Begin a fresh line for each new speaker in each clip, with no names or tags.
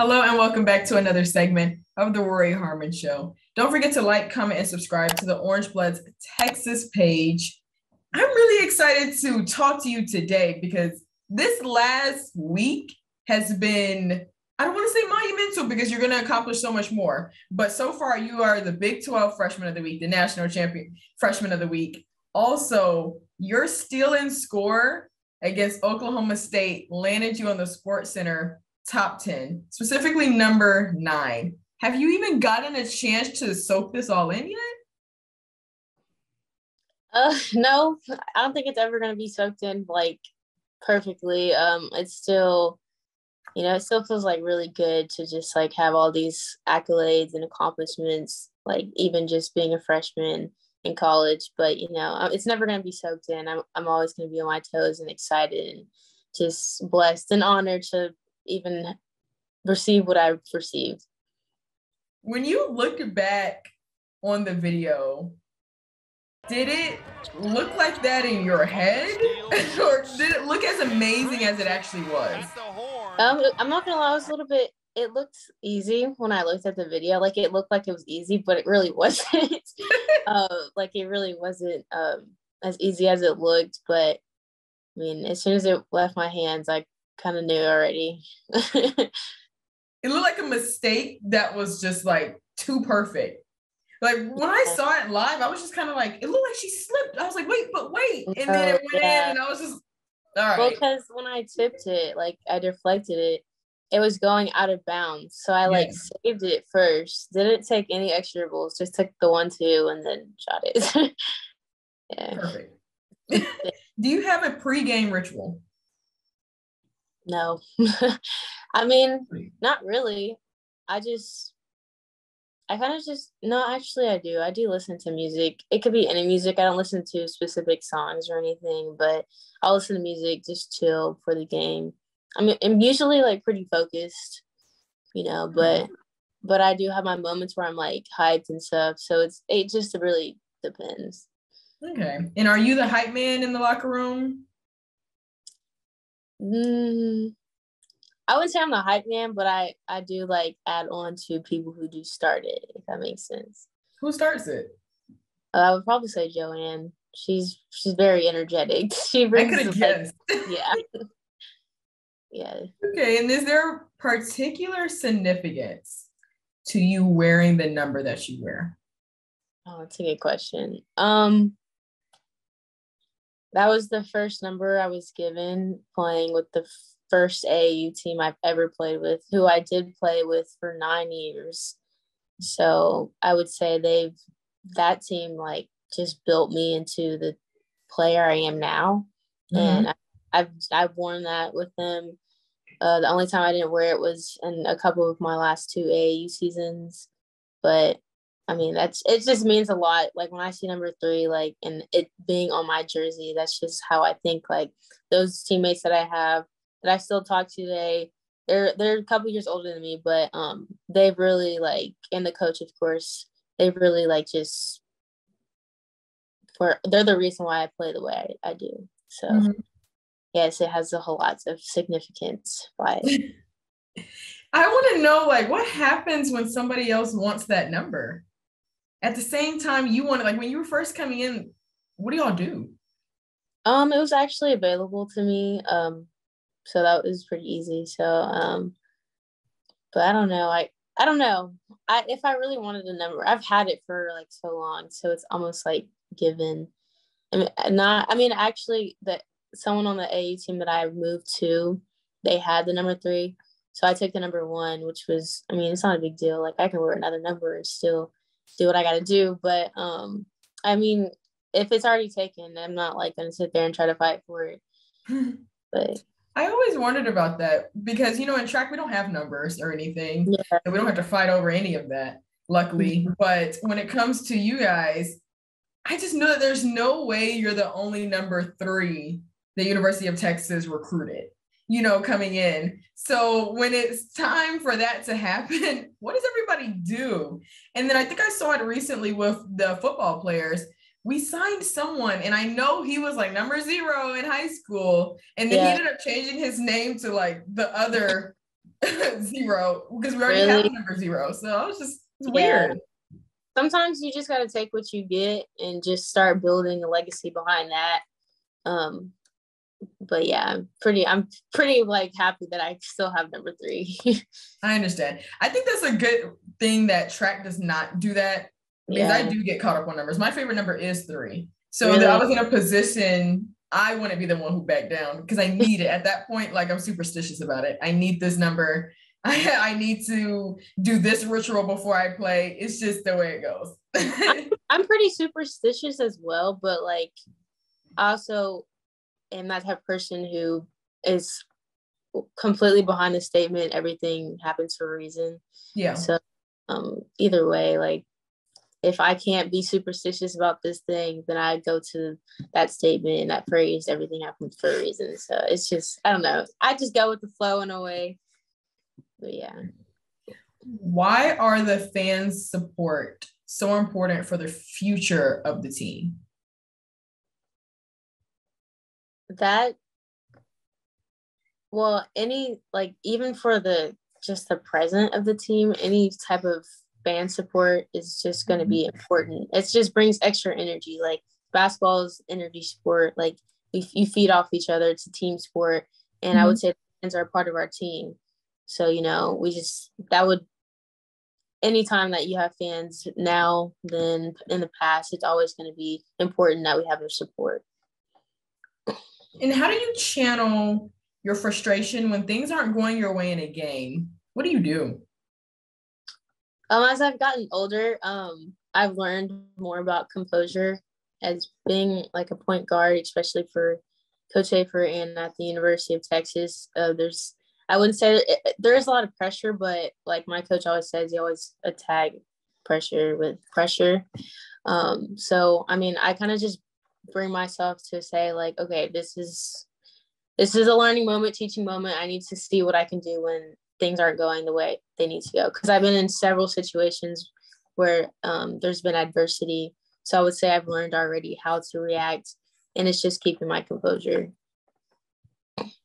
Hello and welcome back to another segment of the Rori Harmon Show. Don't forget to like, comment, and subscribe to the Orangebloods Texas page. I'm really excited to talk to you today because this last week has been, I don't want to say monumental because you're going to accomplish so much more. But so far, you are the Big 12 Freshman of the Week, the National Champion Freshman of the Week. Also, your steal and score against Oklahoma State landed you on the SportsCenter top 10, specifically number nine. Have you even gotten a chance to soak this all in yet?
Uh, no, I don't think it's ever going to be soaked in like perfectly. Um, it's still, you know, it still feels like really good to just like have all these accolades and accomplishments, like even just being a freshman in college. But you know, uh, it's never going to be soaked in. I'm I'm always going to be on my toes and excited and just blessed and honored to even receive what I've received.
When you look back on the video, did it look like that in your head? or did it look as amazing as it actually was?
Um, I'm not gonna lie, I was a little bit it looked easy when I looked at the video. Like it looked like it was easy, but it really wasn't. uh, like it really wasn't um, as easy as it looked. But I mean, as soon as it left my hands, I kind of knew already.
it looked like a mistake that was just like too perfect. Like when I saw it live, I was just kind of like, it looked like she slipped. I was like, wait, but wait. And then it went yeah. in and I was just, all right.
Well, because when I tipped it, like I deflected it, it was going out of bounds. So I like yeah. saved it first. Didn't take any extra dribbles, just took the one, two, and then shot it.
yeah. Perfect. Do you have a pre-game ritual?
No. I mean, not really. I just I kind of just no, actually I do. I do listen to music. It could be any music. I don't listen to specific songs or anything, but I'll listen to music just chill for the game. I mean, I'm usually like pretty focused, you know, but mm-hmm. but I do have my moments where I'm like hyped and stuff. So it's it just really depends.
Okay. And are you the hype man in the locker room?
Mm, I wouldn't say I'm the hype man, but I I do like add on to people who do start it, if that makes sense.
Who starts it?
Uh, I would probably say Joanne. She's she's very energetic. She brings. I could have guessed. yeah. yeah.
Okay, and is there particular significance to you wearing the number that you wear?
Oh, that's a good question. Um, that was the first number I was given playing with the first AAU team I've ever played with, who I did play with for nine years. So I would say they've that team like just built me into the player I am now, mm-hmm. and I've I've worn that with them. Uh, the only time I didn't wear it was in a couple of my last two AAU seasons, but I mean, that's it just means a lot. Like when I see number three, like and it being on my jersey, that's just how I think. Like those teammates that I have that I still talk to today, they're they're a couple years older than me, but um they've really like and the coach, of course, they've really like just for they're the reason why I play the way I, I do. So mm-hmm. yes, it has a whole lot of significance by it.
I want to know like what happens when somebody else wants that number at the same time you wanted like when you were first coming in what do y'all do?
Um it was actually available to me um so that was pretty easy so um but i don't know like i don't know i if i really wanted a number i've had it for like so long so it's almost like given. I mean, not i mean actually that someone on the AAU team that i moved to they had the number three so i took the number one which was i mean it's not a big deal like i can wear another number and still do what I got to do. But um, I mean, if it's already taken, I'm not like gonna sit there and try to fight for it. But
I always wondered about that because you know in track we don't have numbers or anything, yeah. and we don't have to fight over any of that. Luckily, mm-hmm. but when it comes to you guys, I just know that there's no way you're the only number three the University of Texas recruited you know, coming in. So when it's time for that to happen, what does everybody do? And then I think I saw it recently with the football players. We signed someone, and I know he was like number zero in high school, and then yeah. he ended up changing his name to like the other zero because we already really? have number zero. So I was just yeah. weird.
Sometimes you just got to take what you get and just start building a legacy behind that. Um, but yeah, I'm pretty I'm pretty like happy that I still have number three.
I understand. I think that's a good thing that track does not do that because yeah. I do get caught up on numbers. My favorite number is three. So really? I was in a position I want to be the one who backed down because I need it at that point. Like I'm superstitious about it. I need this number. I, I need to do this ritual before I play. It's just the way it goes.
I'm pretty superstitious as well, but like also am that type of person who is completely behind the statement everything happens for a reason.
Yeah.
So um either way, like if I can't be superstitious about this thing, then I go to that statement and that phrase, everything happens for a reason. So it's just, I don't know. I just go with the flow in a way. But yeah.
Why are the fans' support so important for the future of the team?
That, well, any, like, even for the just the present of the team, any type of fan support is just going to be mm-hmm. important. It just brings extra energy. Like basketball is energy sport. Like we, you feed off each other. It's a team sport, and mm-hmm. I would mm-hmm. say fans are a part of our team. So you know, we just that would anytime that you have fans now then in the past, it's always going to be important that we have their support.
And how do you channel your frustration when things aren't going your way in a game? What do you do?
Um, as I've gotten older, um, I've learned more about composure as being like a point guard, especially for Coach Schaefer and at the University of Texas. Uh, there's, I wouldn't say it, there is a lot of pressure, but like my coach always says, he always attack pressure with pressure. Um, so I mean, I kind of just bring myself to say like, okay, this is this is a learning moment, teaching moment. I need to see what I can do when things aren't going the way they need to go. Because I've been in several situations where um, there's been adversity. So I would say I've learned already how to react, and it's just keeping my composure.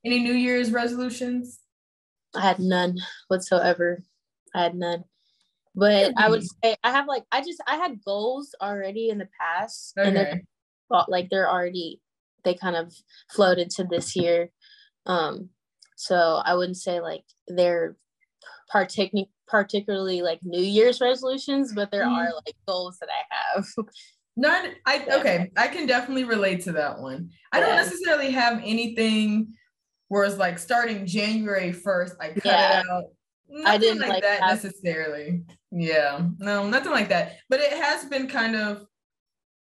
Any New Year's resolutions?
I had none whatsoever. I had none. But I would say I have like I just I had goals already in the past, okay. and they're like they're already they kind of floated to this year. Um, so I wouldn't say like they're partic- particularly like New Year's resolutions, but there mm-hmm. are like goals that I have.
None. I okay. I can definitely relate to that one. I don't necessarily have anything where it's like starting January first. I cut yeah. it out. Nothing I didn't like, like that have... necessarily. Yeah, no, nothing like that. But it has been kind of.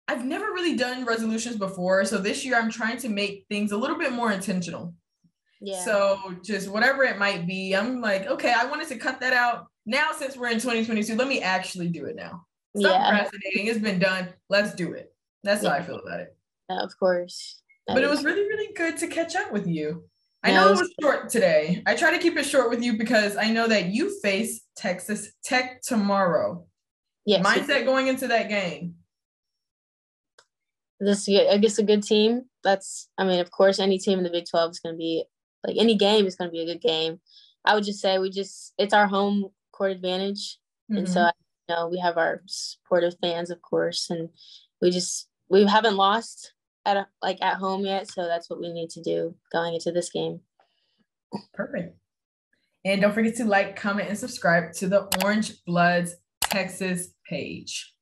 I've never really done resolutions before, so this year I'm trying to make things a little bit more intentional. Yeah. So just whatever it might be, I'm like, okay, I wanted to cut that out. Now, since we're in 2022, let me actually do it now. Stop yeah. procrastinating. It's been done. Let's do it. That's yeah. how I feel about it.
Yeah, of course.
That but it was really, really good to catch up with you. I know it was short today. I try to keep it short with you because I know that you face Texas Tech tomorrow. Yes. Mindset going into that game.
This I guess a good team. That's I mean, of course, any team in the Big 12 is going to be like any game is going to be a good game. I would just say we just it's our home court advantage, mm-hmm. and so mm-hmm. you know we have our supportive fans, of course, and we just we haven't lost at a, like at home yet, so that's what we need to do going into this game.
Perfect. And don't forget to like, comment, and subscribe to the Orangebloods Texas page.